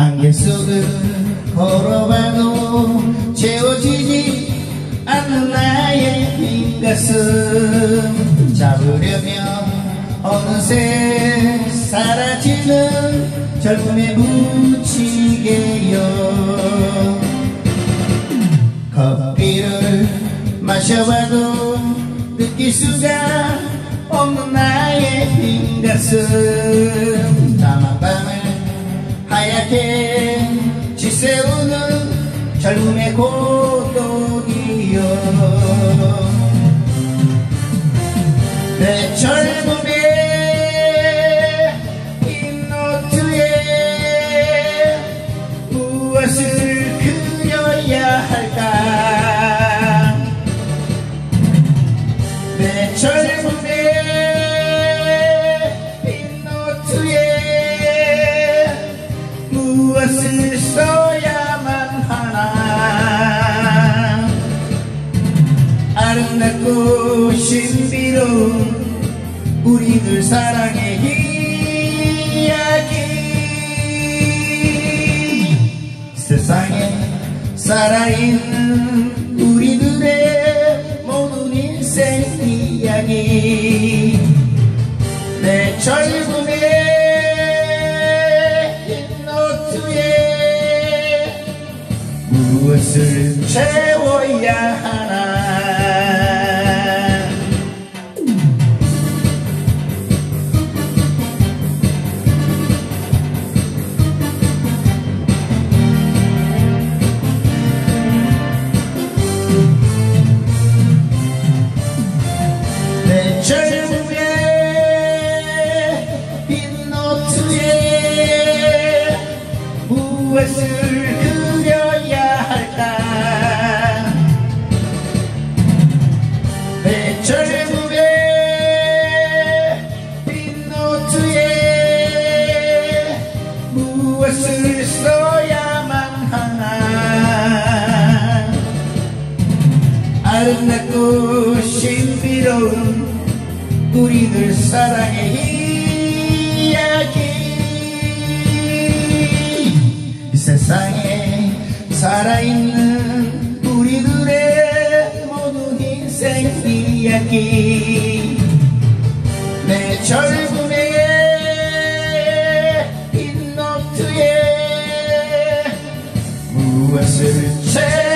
안개 속을 걸어봐도 채워지지 않는 나의 빈 가슴. 잡으려면 어느새 사라지는 젊음에 묻히게요. 커피를 마셔봐도 느낄 수가 없는 나의 빈 가슴. 밤 을 하얗게 지새우는 젊음의 고독이요 내 젊음의 이 노트에 무엇을 그려야 할까? 내 젊음의 이 노트에 신비로운 우리들 사랑의 이야기. 세상에 살아있는 우리들의 모든 인생 이야기. 내 젊음의 흰 노트에 무엇을 채워야 하나 무엇을 그려야 할까? 내 젊음의 흰 노트에 무엇을 써야만 하나? 아름답고 신비로운 우리들 사랑의 이야기. 이 세상에 살아있는 우리들의 모든 인생 이야기. 내 젊음의 흰 노트에 무엇을 채